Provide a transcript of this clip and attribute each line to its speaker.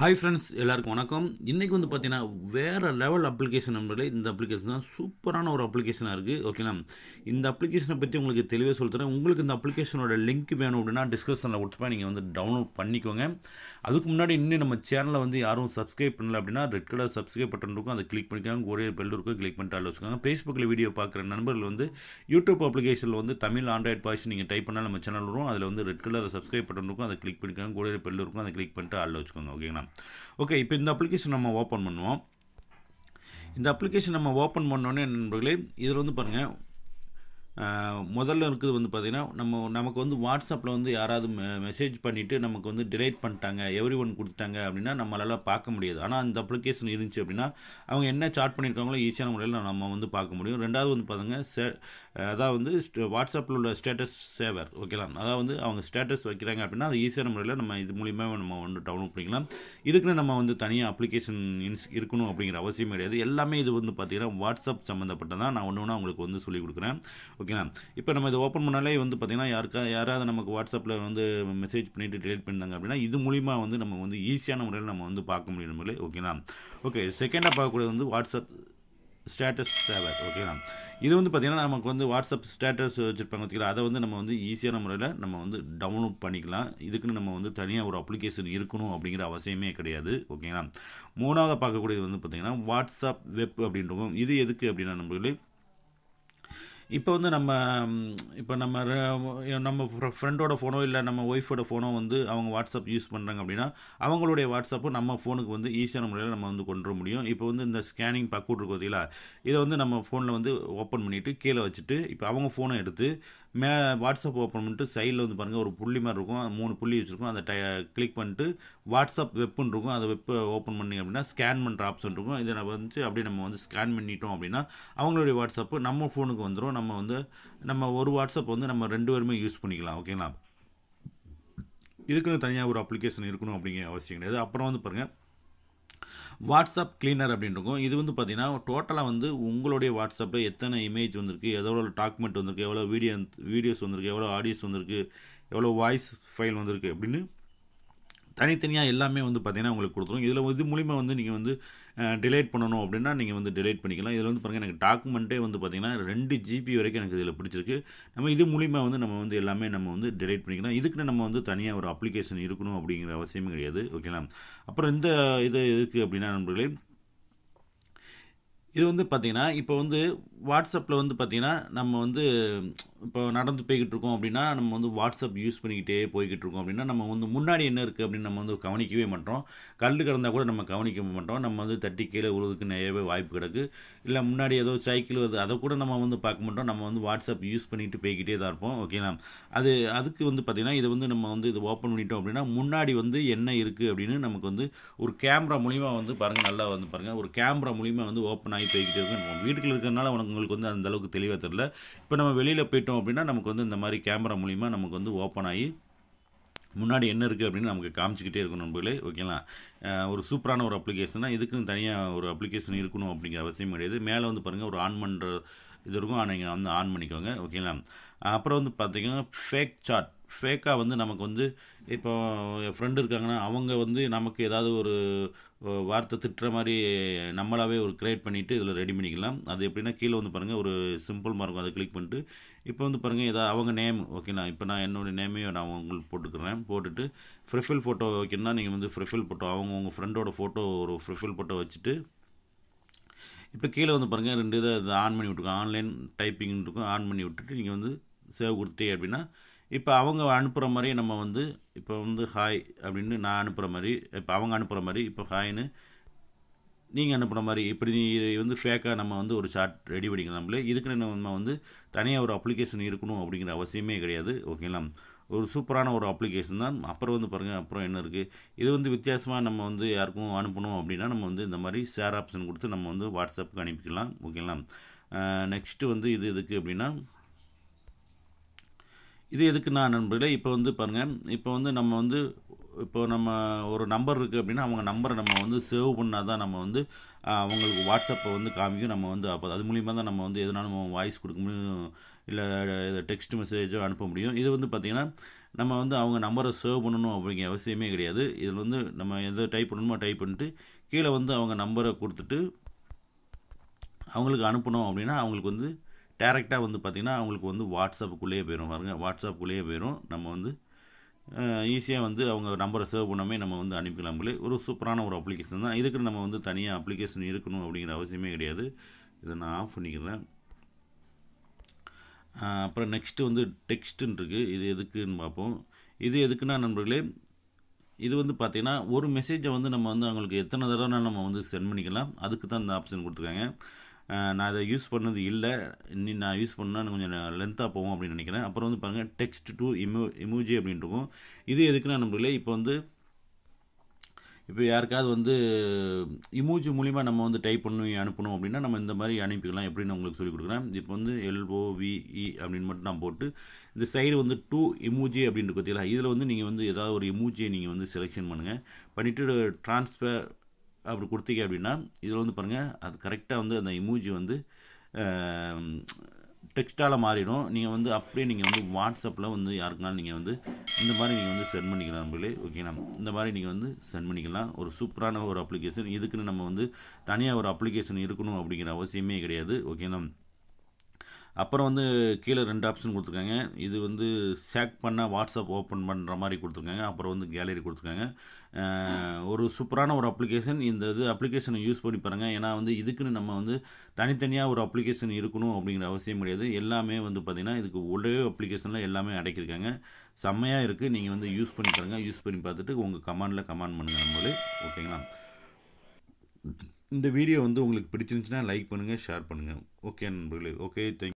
Speaker 1: Hi friends எல்லாருக்கும் வணக்கம். இன்றைக்கி வந்து பார்த்தீங்கன்னா வேறு லெவல் அப்ளிகேஷன் நம்பர்களே இந்த அப்ளிகேஷன் தான் சூப்பரான ஒரு அப்ளிகேஷனாக இருக்குது ஓகேங்களா இந்த அப்ளிகேஷனை பற்றி உங்களுக்கு தெளிவாக சொல்லித்தரேன் உங்களுக்கு இந்த அப்ளிகேஷனோட லிங்க் வேணும் அப்படின்னா டிஸ்கிரிப்ஷனில் கொடுத்துப்பேன் நீங்கள் வந்து டவுன்லோட் பண்ணிக்கோங்க. அதுக்கு முன்னாடி இன்னும் நம்ம சேனலை வந்து யாரும் சப்ஸ்கிரைப் பண்ணல அப்படின்னா ரெட் கலர் சப்ஸ்கிரைப் பட்டன் இருக்கும். அதை கிளிக் பண்ணிக்காங்க. ஒரே பெல் இருக்கும். கிளிக் பண்ணிட்டு அதில் வச்சுக்கோங்க. ஃபேஸ்புக்கில் வீடியோ பார்க்குற நண்பர்கள் வந்து யூடியூப் அப்ளிகேஷனில் வந்து தமிழ் ஆண்ட்ராய்ட் பாய்ஸ் நீங்கள் டைப் பண்ணால் நம்ம சேனல் வரும். அதில் வந்து ரெட் கலர் சப்ஸ்கிரைப் பட்டன் இருக்கும். அதை கிளிக் பண்ணிக்கோங்க. ஒரே பெல் இருக்கும். அதை கிளிக் பண்ணிட்டு அதில் வச்சுக்கோங்க. ஓகேங்களா ஓகே இப்போ இந்த அப்ளிகேஷன் நம்ம ஓப்பன் பண்ணுவோம். இந்த அப்ளிகேஷன் நம்ம ஓப்பன் பண்ணோன்னே நண்பர்களே இதில் வந்து பாருங்கள் முதல்ல இருக்குது வந்து பார்த்திங்கன்னா நம்ம நமக்கு வந்து வாட்ஸ்அப்பில் வந்து யாராவது மெசேஜ் பண்ணிவிட்டு நமக்கு வந்து டிலேட் பண்ணிட்டாங்க எவ்ரி ஒன் கொடுத்துட்டாங்க அப்படின்னா நம்மளால் பார்க்க முடியாது. ஆனால் அந்த அப்ளிகேஷன் இருந்துச்சு அப்படின்னா அவங்க என்ன சாட் பண்ணியிருக்காங்களோ ஈஸியான முறையில் நம்ம வந்து பார்க்க முடியும். ரெண்டாவது வந்து பாருங்க அதான் அதாவது வந்து வாட்ஸ்அப்பில் உள்ள ஸ்டேட்டஸ் சேவர் ஓகேலாம் அதாவது வந்து அவங்க ஸ்டேட்டஸ் வைக்கிறாங்க அப்படின்னா அது ஈஸியான முறையில் நம்ம இது மூலிமா நம்ம வந்து டவுன்லோட் பண்ணிக்கலாம். இதுக்குன்னு நம்ம வந்து தனியாக அப்ளிகேஷன் இன்ஸ் இருக்கணும் அப்படிங்கிற அவசியம் கிடையாது. எல்லாமே இது வந்து பார்த்திங்கன்னா வாட்ஸ்அப் சம்மந்தப்பட்டதான் நான் ஒன்று ஒன்று உங்களுக்கு வந்து சொல்லிக் கொடுக்குறேன். ஓகேங்களா இப்போ நம்ம இதை ஓப்பன் பண்ணாலே வந்து பார்த்திங்கன்னா யாருக்கா யாராவது நமக்கு வாட்ஸ்அப்பில் வந்து மெசேஜ் பண்ணிவிட்டு டிலேட் பண்ணாங்க அப்படின்னா இது மூலிமா வந்து நம்ம வந்து ஈஸியான முறையில் நம்ம வந்து பார்க்க முடியும் நம்மளே. ஓகேங்களா ஓகே செகண்டாக பார்க்கக்கூடியது வந்து வாட்ஸ்அப் ஸ்டேட்டஸ் சேவர் ஓகேங்களா இது வந்து பார்த்திங்கன்னா நமக்கு வந்து வாட்ஸ்அப் ஸ்டேட்டஸ் வச்சுருப்பாங்க பார்த்தீங்களா அதை வந்து நம்ம வந்து ஈஸியான முறையில் நம்ம வந்து டவுன்லோட் பண்ணிக்கலாம். இதுக்குன்னு நம்ம வந்து தனியாக ஒரு அப்ளிகேஷன் இருக்கணும் அப்படிங்கிற அவசியமே கிடையாது ஓகேங்களா மூணாவது பார்க்கக்கூடியது வந்து பார்த்திங்கன்னா வாட்ஸ்அப் வெப் அப்படின்றவங்க இது எதுக்கு அப்படின்னா நம்மளே இப்போ வந்து நம்ம இப்போ நம்ம நம்ம ஃப்ரெண்டோட ஃபோனோ இல்லை நம்ம ஒய்ஃபோட ஃபோனோ வந்து அவங்க வாட்ஸ்அப் யூஸ் பண்ணுறாங்க அப்படின்னா அவங்களுடைய வாட்ஸ்அப்பும் நம்ம ஃபோனுக்கு வந்து ஈஸியான முறையில் நம்ம வந்து கொண்டு வர முடியும். இப்போ வந்து இந்த ஸ்கேனிங் பக்கூட் இருக்கும் பார்த்தீங்களா இதை வந்து நம்ம ஃபோனில் வந்து ஓப்பன் பண்ணிவிட்டு கீழே வச்சுட்டு இப்போ அவங்க ஃபோனை எடுத்து மே வாட்ஸ்அப் ஓப்பன் பண்ணிட்டு சைடில் வந்து பாருங்கள் ஒரு புள்ளி மாதிரி இருக்கும். மூணு புள்ளி வச்சுருக்கும். அதை டை கிளிக் பண்ணிட்டு வாட்ஸ்அப் வெப்புன்னு இருக்கும். அதை வெப்பை ஓப்பன் பண்ணி அப்படின்னா ஸ்கேன் பண்ணுற ஆப்ஷன் இருக்கும். இதை நம்ம வந்து அப்படியே நம்ம வந்து ஸ்கேன் பண்ணிட்டோம் அப்படின்னா அவங்களுடைய வாட்ஸ்அப்பு நம்ம ஃபோனுக்கு வந்துடும் நம்ம வந்து நம்ம ஒரு வாட்ஸ்அப் வந்து நம்ம ரெண்டு பேருமே யூஸ் பண்ணிக்கலாம். ஓகேங்களா இதுக்குன்னு தனியாக ஒரு அப்ளிகேஷன் இருக்கணும் அப்படிங்கிற அவசியம் கிடையாது. அப்புறம் வந்து பாருங்கள் வாட்ஸ்அப் கிளீனர் அப்படின்னு இருக்கும் இது வந்து பார்த்தீங்கன்னா டோட்டலாக வந்து உங்களுடைய வாட்ஸ்அப்பில் எத்தனை இமேஜ் வந்திருக்கு எவ்வளோ டாக்குமெண்ட் வந்திருக்கு எவ்வளோ வீடியோ வீடியோஸ் வந்திருக்கு எவ்வளோ ஆடியோஸ் வந்திருக்கு எவ்வளோ வாய்ஸ் ஃபைல் வந்திருக்கு அப்படின்னு தனித்தனியாக எல்லாமே வந்து பார்த்திங்கன்னா உங்களுக்கு கொடுத்துரும். இதில் இது மூலிமா வந்து நீங்கள் வந்து டிலேட் பண்ணணும் அப்படின்னா நீங்கள் வந்து டிலேட் பண்ணிக்கலாம். இதில் வந்து பாருங்கள் எனக்கு டாக்குமெண்ட்டே வந்து பார்த்திங்கன்னா ரெண்டு ஜிபி வரைக்கும் எனக்கு இதில் பிடிச்சிருக்கு. நம்ம இது மூலிமா வந்து நம்ம வந்து எல்லாமே நம்ம வந்து டிலேட் பண்ணிக்கலாம். இதுக்குன்னு நம்ம வந்து தனியாக ஒரு அப்ளிகேஷன் இருக்கணும் அப்படிங்கிற அவசியமே கிடையாது. ஓகேங்களா அப்புறம் இந்த இது இருக்குது அப்படின்னா நண்பர்களே இது வந்து பார்த்திங்கன்னா இப்போ வந்து வாட்ஸ்அப்பில் வந்து பார்த்திங்கன்னா நம்ம வந்து இப்போ நடந்து போய்கிட்டு இருக்கோம் அப்படின்னா நம்ம வந்து வாட்ஸ்அப் யூஸ் பண்ணிக்கிட்டே போய்கிட்டு இருக்கோம் அப்படின்னா நம்ம வந்து முன்னாடி என்ன இருக்குது அப்படின்னு நம்ம வந்து கவனிக்கவே மாட்டோம். கல் கிடந்தால் கூட நம்ம கவனிக்க மாட்டோம். நம்ம வந்து தட்டி கீழே உழுதுக்கு நிறையவே வாய்ப்பு கிடக்கு. இல்லை முன்னாடி ஏதோ சைக்கிள் வருது அதை கூட நம்ம வந்து பார்க்க மாட்டோம். நம்ம வந்து வாட்ஸ்அப் யூஸ் பண்ணிட்டு போய்கிட்டே தான் இருப்போம். ஓகேங்களா? அது அதுக்கு வந்து பார்த்திங்கன்னா இதை வந்து நம்ம வந்து இது ஓப்பன் பண்ணிட்டோம் அப்படின்னா முன்னாடி வந்து என்ன இருக்குது அப்படின்னு நமக்கு வந்து ஒரு கேமரா மூலிமா வந்து பாருங்கள் நல்லா வந்து பாருங்கள் ஒரு கேமரா மூலிமா வந்து ஓப்பன் ஆகி போய்கிட்டே இருக்கும் வீட்டுக்குள்ள இருக்கிறனால உனக்கு உங்களுக்கு வந்து அந்த அளவுக்கு தெளிவாக தெரில இப்போ நம்ம வெளியில் போயிட்டோம் அப்படின்னா நமக்கு வந்து இந்த மாதிரி கேமரா மூலிமா நமக்கு வந்து ஓப்பன் ஆகி முன்னாடி என்ன இருக்குது அப்படின்னு நமக்கு காமிச்சிக்கிட்டே இருக்கணும் நண்பர்களே ஓகேங்களா? ஒரு சூப்பரான ஒரு அப்ளிகேஷனாக இதுக்கும் தனியாக ஒரு அப்ளிகேஷன் இருக்கணும் அப்படிங்கிற அவசியம் கிடையாது. மேலே வந்து பாருங்கள் ஒரு ஆன் பண்ணுற இது இருக்கும். நீங்கள் வந்து ஆன் பண்ணிக்கோங்க ஓகேங்களா? அப்புறம் வந்து பார்த்திங்கன்னா ஃபேக் சாட் ஃபேக்காக வந்து நமக்கு வந்து இப்போ என் ஃப்ரெண்டு இருக்காங்கன்னா அவங்க வந்து நமக்கு ஏதாவது ஒரு வார்த்தை திட்டுற மாதிரி நம்மளாவே ஒரு க்ரியேட் பண்ணிவிட்டு இதில் ரெடி பண்ணிக்கலாம். அது எப்படின்னா கீழே வந்து பாருங்கள் ஒரு சிம்பிள் மார்க்கும் அதை கிளிக் பண்ணிட்டு இப்போ வந்து பாருங்கள் ஏதாவது அவங்க நேம் ஓகேண்ணா இப்போ நான் என்னோடய நேமையும் நான் உங்களுக்கு போட்டுக்கிறேன். போட்டுட்டு ப்ரிஃபில் ஃபோட்டோ வைக்கணும்னா நீங்கள் வந்து ப்ரிஃபில் ஃபோட்டோ அவங்க உங்கள் ஃப்ரெண்டோட ஃபோட்டோ ஒரு ப்ரிஃபில் ஃபோட்டோ வச்சுட்டு இப்போ கீழே வந்து பாருங்கள் ரெண்டு இதை ஆன் பண்ணி விட்ருக்கோம் ஆன்லைன் டைப்பிங் இருக்கும் ஆன் பண்ணி விட்டுட்டு நீங்கள் வந்து சேவ் கொடுத்தே அப்படின்னா இப்போ அவங்க அனுப்புகிற மாதிரி நம்ம வந்து இப்போ வந்து ஹாய் அப்படின்னு நான் அனுப்புகிற மாதிரி இப்போ அவங்க அனுப்புகிற மாதிரி இப்போ ஹாய்னு நீங்கள் அனுப்புகிற மாதிரி இப்படி வந்து ஃபேக்காக நம்ம வந்து ஒரு சார்ட் ரெடி பண்ணிக்கலாம் நம்மளே. இதுக்கு நம்ம வந்து தனியாக ஒரு அப்ளிகேஷன் இருக்கணும் அப்படிங்கிற அவசியமே கிடையாது ஓகேங்களா ஒரு சூப்பரான ஒரு அப்ளிகேஷன் தான். அப்புறம் வந்து பாருங்கள் அப்புறம் என்ன இருக்குது இது வந்து வித்தியாசமாக நம்ம வந்து யாருக்கும் அனுப்பணும் அப்படின்னா நம்ம வந்து இந்த மாதிரி ஷேர் ஆப்ஷன் கொடுத்து நம்ம வந்து வாட்ஸ்அப்புக்கு அனுப்பிக்கலாம் ஓகேங்களா நெக்ஸ்ட்டு வந்து இது எதுக்கு அப்படின்னா இது எதுக்கு நான் நண்பர்களே இப்போ வந்து பாருங்கள் இப்போ வந்து நம்ம வந்து இப்போ நம்ம ஒரு நம்பர் இருக்குது அப்படின்னா அவங்க நம்பரை நம்ம வந்து சேவ் பண்ணால் தான் நம்ம வந்து அவங்களுக்கு வாட்ஸ்அப்பை வந்து காமிக்கும். நம்ம வந்து அப்போ அது மூலிமா தான் நம்ம வந்து எதனாலும் வாய்ஸ் கொடுக்க முடியும். இல்லை டெக்ஸ்ட் மெசேஜோ அனுப்ப முடியும். இது வந்து பார்த்திங்கன்னா நம்ம வந்து அவங்க நம்பரை சேவ் பண்ணணும் அப்படிங்கிற அவசியமே கிடையாது. இதில் வந்து நம்ம எதை டைப் பண்ணணுமோ டைப் பண்ணிட்டு கீழே வந்து அவங்க நம்பரை கொடுத்துட்டு அவங்களுக்கு அனுப்பணும் அப்படின்னா அவங்களுக்கு வந்து டேரெக்டாக வந்து பார்த்திங்கன்னா அவங்களுக்கு வந்து வாட்ஸ்அப்புக்குள்ளேயே போயிடும் பாருங்கள் வாட்ஸ்அப்புக்குள்ளேயே போயிடும் நம்ம வந்து ஈஸியாக வந்து அவங்க நம்பரை சேவ் பண்ணாமே நம்ம வந்து அனுப்பிக்கலாம் போலே. ஒரு சூப்பரான ஒரு அப்ளிகேஷன் தான். இதுக்கு நம்ம வந்து தனியாக அப்ளிகேஷன் இருக்கணும் அப்படிங்கிற அவசியமே கிடையாது. இதை நான் ஆஃப் பண்ணிக்கிறேன். அப்புறம் நெக்ஸ்ட்டு வந்து டெக்ஸ்ட்டுன்னு இருக்குது இது எதுக்குன்னு பார்ப்போம். இது எதுக்குன்னா நண்பர்களே இது வந்து பார்த்திங்கன்னா ஒரு மெசேஜை வந்து நம்ம வந்து அவங்களுக்கு எத்தனை தடவை நம்ம வந்து சென்ட் பண்ணிக்கலாம். அதுக்கு தான் இந்த ஆப்ஷன் கொடுத்துருக்காங்க. நான் அதை யூஸ் பண்ணது இல்லை. இன்னி நான் யூஸ் பண்ணால் கொஞ்சம் லென்த்தாக போகும் அப்படின்னு நினைக்கிறேன். அப்புறம் வந்து பாருங்கள் டெக்ஸ்ட் டு இமோ இமோஜி அப்படின்ட்டு இருக்கும். இது எதுக்குன்னா நம்மளே இப்போ வந்து இப்போ யாருக்காவது வந்து இமோஜி மூலிமா நம்ம வந்து டைப் பண்ணி அனுப்பணும் அப்படின்னா நம்ம இந்த மாதிரி அனுப்பிக்கலாம் எப்படின்னு உங்களுக்கு சொல்லிக் கொடுக்குறேன். இப்போ வந்து எல்ஓவிஇ அப்படின்னு மட்டும் நான் போட்டு இந்த சைடு வந்து டூ இமோஜி அப்படின்ட்டு பார்த்தீங்களா இதில் வந்து நீங்கள் வந்து ஏதாவது ஒரு இமோஜியை நீங்கள் வந்து செலெக்ஷன் பண்ணுங்கள் பண்ணிவிட்டு ட்ரான்ஸ்ஃபர் அப்படி கொடுத்தீங்க அப்படின்னா இதில் வந்து பாருங்கள் அது கரெக்டாக வந்து அந்த இமோஜி வந்து டெக்ஸ்டால் மாறிடும். நீங்கள் வந்து அப்படியே நீங்கள் வந்து வாட்ஸ்அப்பில் வந்து யாருக்குனாலும் நீங்கள் வந்து இந்த மாதிரி நீங்கள் வந்து சென்ட் பண்ணிக்கலாம் நம்மளே ஓகேண்ணா இந்த மாதிரி நீங்கள் வந்து சென்ட் பண்ணிக்கலாம். ஒரு சூப்பரான ஒரு அப்ளிகேஷன் இதுக்குன்னு நம்ம வந்து தனியாக ஒரு அப்ளிகேஷன் இருக்கணும் அப்படிங்கிற அவசியமே கிடையாது. ஓகேண்ணா அப்புறம் வந்து கீழே ரெண்டு ஆப்ஷன் கொடுத்துருக்காங்க. இது வந்து சேக் பண்ண வாட்ஸ்அப் ஓப்பன் பண்ணுற மாதிரி கொடுத்துருக்காங்க. அப்புறம் வந்து கேலரி கொடுத்துருக்காங்க. ஒரு சூப்பரான ஒரு அப்ளிகேஷன். இந்த இது அப்ளிகேஷனை யூஸ் பண்ணி பாருங்கள் ஏன்னா வந்து இதுக்குன்னு நம்ம வந்து தனித்தனியாக ஒரு அப்ளிகேஷன் இருக்கணும் அப்படிங்கிற அவசியம் கிடையாது. எல்லாமே வந்து பார்த்திங்கன்னா இதுக்கு ஒரே அப்ளிகேஷனில் எல்லாமே அடக்கியிருக்காங்க. செம்மையாக இருக்குது நீங்கள் வந்து யூஸ் பண்ணி பாருங்கள் யூஸ் பண்ணி பார்த்துட்டு உங்கள் கமாண்டில் கமெண்ட் பண்ணுங்கள் நம்மளே ஓகேங்களா? இந்த வீடியோ வந்து உங்களுக்கு பிடிச்சிருந்துச்சுன்னா லைக் பண்ணுங்கள் ஷேர் பண்ணுங்கள் ஓகே நண்பர்களே. Okay thank